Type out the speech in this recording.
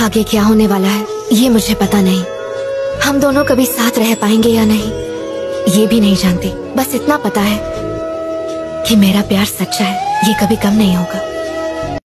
आगे क्या होने वाला है, ये मुझे पता नहीं। हम दोनों कभी साथ रह पाएँगे या नहीं, ये भी नहीं जानती। बस इतना पता है कि मेरा प्यार सच्चा है, ये कभी कम नहीं होगा।